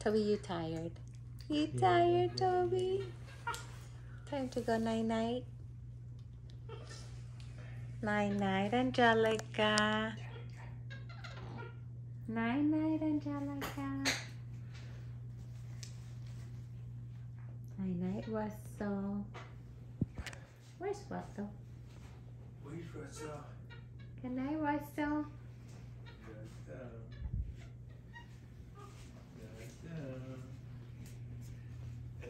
Toby, you tired? You tired, Toby? Time to go night night. Night night, Angelica. Night night, Angelica. Night night, Russell. Where's Russell? Where's Russell? Good night, Russell. Russell. Good Russell.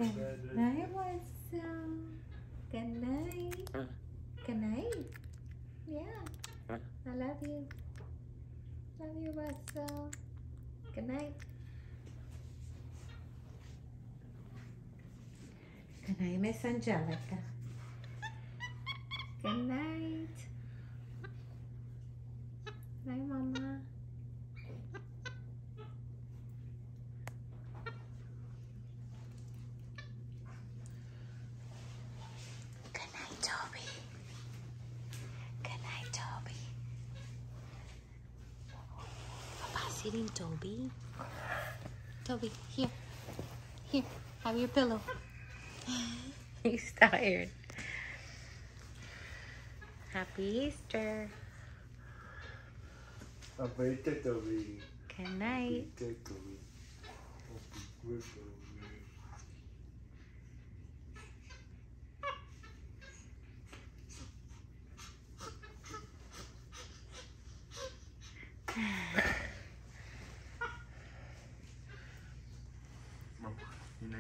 Night, Russell. Good night. Good night. Yeah. I love you. Love you, Russell. Good night. Good night, Miss Angelica. Good night. Night, Mama. Good night, Toby. Good night, Toby. Papa's eating Toby. Toby, here. Here, have your pillow. He's tired. Happy Easter. Aperta, Toby. Good night. Aperta, Toby. Happy birthday. Mama,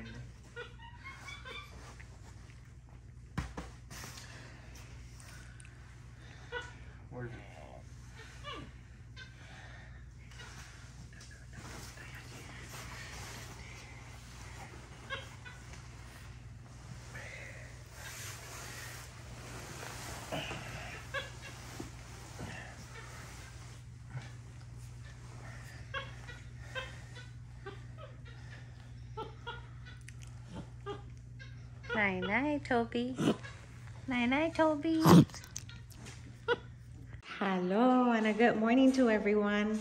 yun Night night, Toby. Night night, Toby. Hello and a good morning to everyone.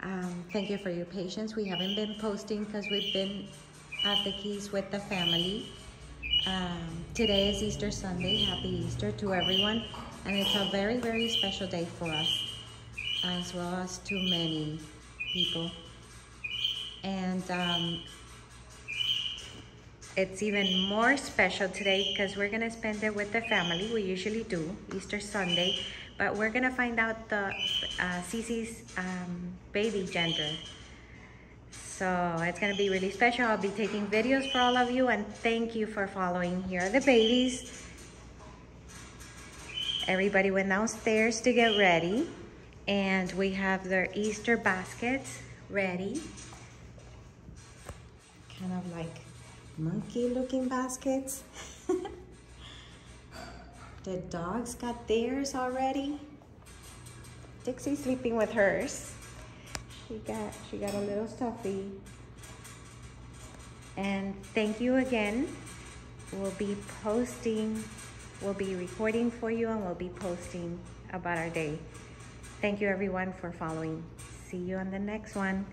Um, thank you for your patience. We haven't been posting because we've been at the Keys with the family. Um, today is Easter Sunday. Happy Easter to everyone. And it's a very, very special day for us, as well as to many people. And um, it's even more special today because we're gonna spend it with the family. We usually do Easter Sunday, but we're gonna find out the uh, um, baby gender. So it's gonna be really special. I'll be taking videos for all of you, and thank you for following. Here are the babies. Everybody went downstairs to get ready, and we have their Easter baskets ready. Kind of like monkey looking baskets. the dogs got theirs already. Dixie's sleeping with hers. She got she got a little stuffy. And thank you again. We'll be posting, we'll be recording for you and we'll be posting about our day. Thank you everyone for following. See you on the next one.